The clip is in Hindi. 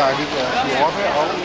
गाड़ी और